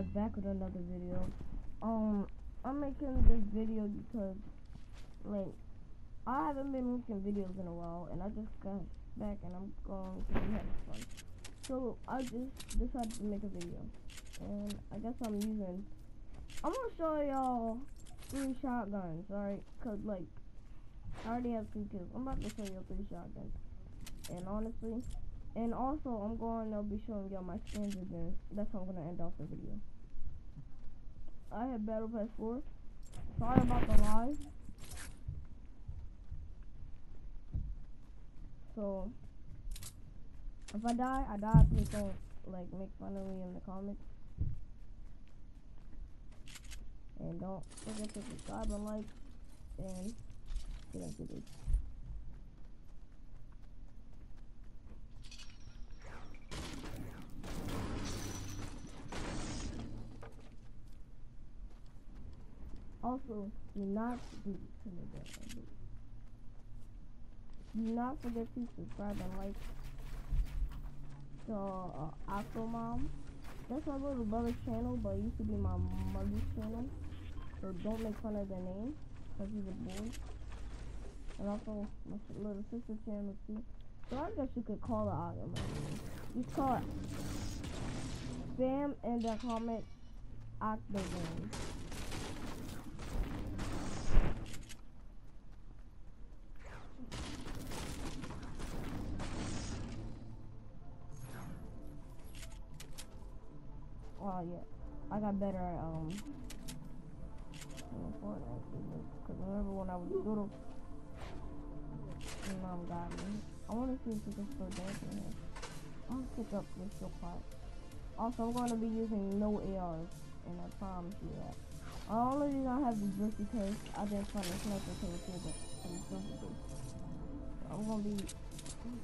guys back with another video. Um, I'm making this video because, like, I haven't been making videos in a while, and I just got back, and I'm going to be having fun. So I just decided to make a video, and I guess I'm using. I'm gonna show y'all three shotguns, alright? Cause like, I already have two kills. I'm about to show y'all three shotguns, and honestly. And also, I'm going to be showing y'all my skins again. That's how I'm going to end off the video. I have Battle Pass 4. Sorry about the lie. So, if I die, I die. Please don't, like, make fun of me in the comments. And don't forget to subscribe and like. And get into this. Also, do not do Do not forget to subscribe and like the uh, Octomom. That's my little brother's channel, but it used to be my mother's channel. So don't make fun of the name, because he's a boy. And also my little sister's channel too. So I guess you could call it Octomom. You call it spam in the comment Octogame. Oh yeah, I got better at um because remember when I was little, my mom got me. I want to see if you can still dance in here. I'll pick up this real quiet. Also, I'm going to be using no ARs, and I promise you that. The only reason I have the just because I didn't find a sniper to kill the I'm going to be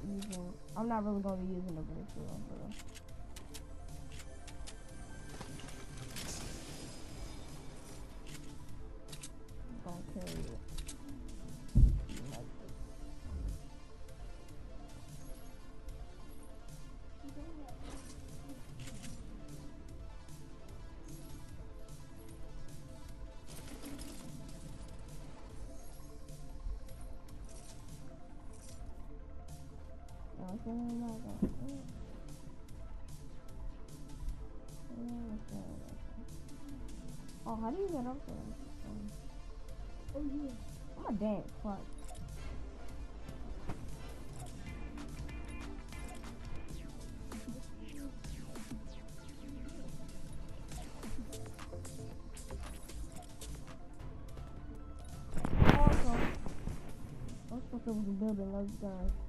using. I'm not really going to be using the burst for. Oh, how do you get up there? Oh, yeah. A dance, fuck. Also, I was supposed to was a building, let's.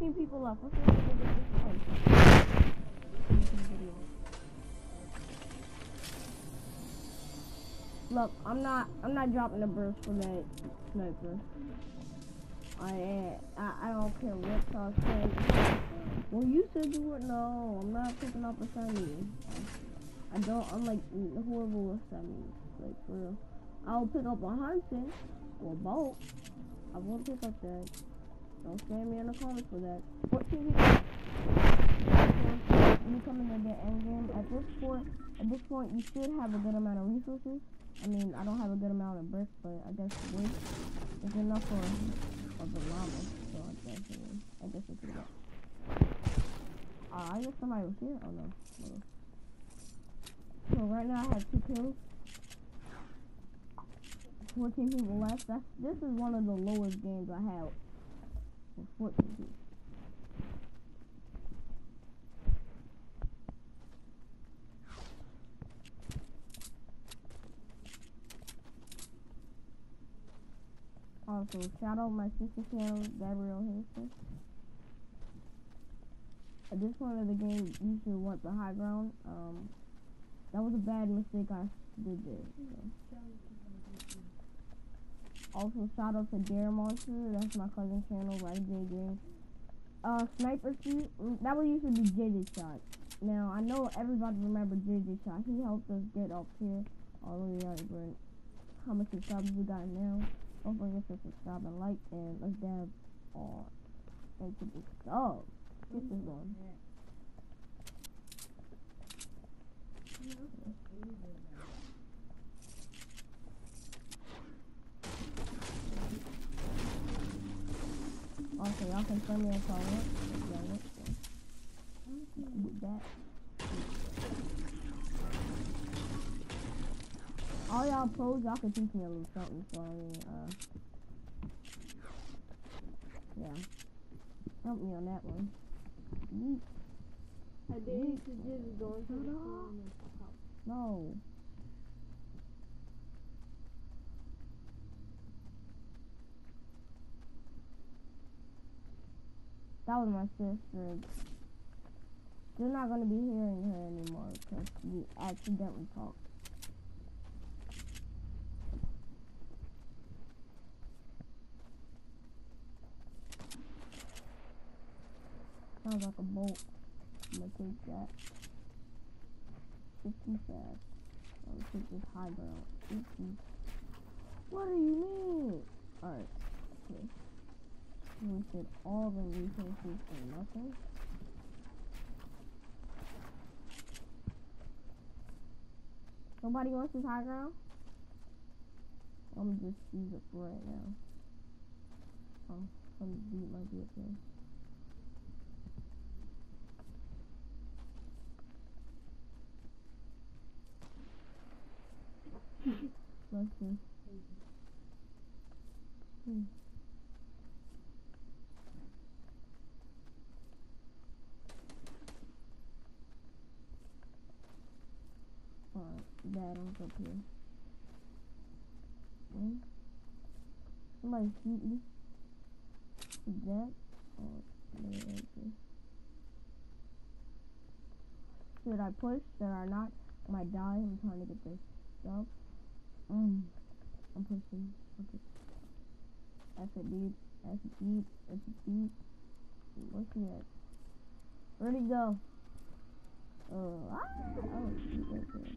Alright, 15 people left. The video? Look, I'm not I'm not dropping the burst for that sniper. I I, I don't care what y'all say. Well you said you would no, I'm not picking up a semi. I don't I'm like horrible with semis. Like for real. I'll pick up a hunting or a boat. I won't pick up that. Don't spam me in the comments for that. 14 people. You coming in the end game. At this point, at this point, you should have a good amount of resources. I mean, I don't have a good amount of bricks, but I guess wood is enough for, for the llama. So I guess, I guess it's good. Uh, I guess somebody was here. Oh no. no. So right now I have two kills. 14 people left. That's this is one of the lowest games I have for 14 people. Also, shout out my sister channel, Gabrielle Hairston. At this one of the game you should want the high ground. Um, that was a bad mistake I did there. So. Also, shout out to Dare Monster. That's my cousin's channel right Jay Game. Uh, sniper shoot. Mm, that one used to be JJ shot. Now I know everybody remember JJ shot. He helped us get up here all the way out here. How much subscribers we got now? Don't forget to subscribe and like, and let's dab on into the subs. This is one. Yeah. Okay, y'all can send me a comment. Yeah, what the- that. All y'all pros, y'all can teach me a little something, so I mean, uh, yeah. Help me on that one. Yeet. I dare you to just go into the. No. That was my sister. You're not gonna be hearing her anymore because we accidentally talked. Sounds like a bolt. I'm gonna take that. 50 fast. I'm gonna take this high ground. 50. What do you mean? Alright. Okay. We said all the resources for nothing. Nobody wants this high ground? I'm gonna just use it for right now. Um, oh, some dude might be up there. Let's see. Hmm. Alright, battles up here. Hmm? Somebody shoot me. That? Oh, right. Should I push? Should I not? Am I dying? I'm trying to get this stuff. Mm. I'm pushing. Okay. That's a deep. That's a deep. That's a deep. Where's he at? Where'd he go? Oh, ah! Oh, right there. Okay.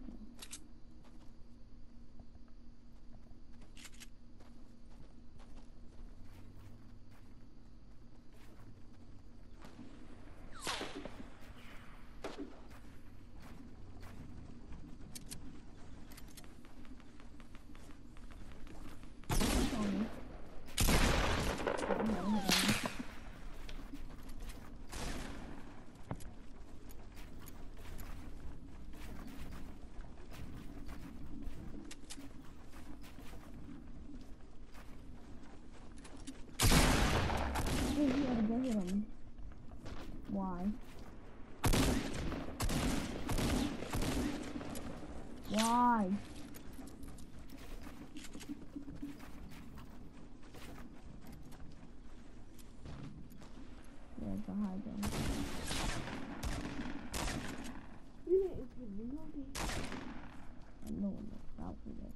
He's on me. Oh, no, he's on me. Dude, you gotta go hit him. Why? Why? Yeah, it's a high ground. You didn't put me on me. I know I'm not out for that.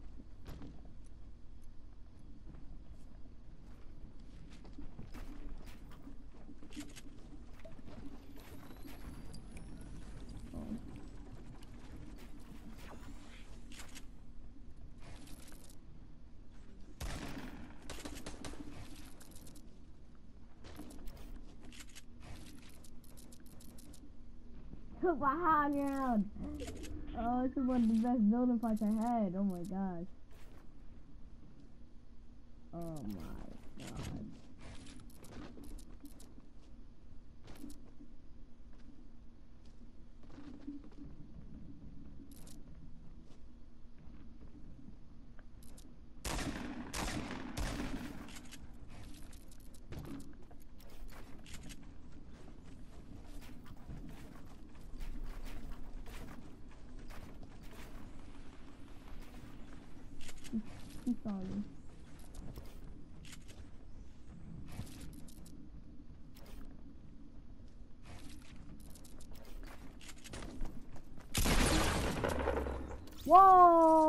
Oh. Ground. Oh, this is one of the best building fights I had. Oh my gosh. Oh my Me. Whoa!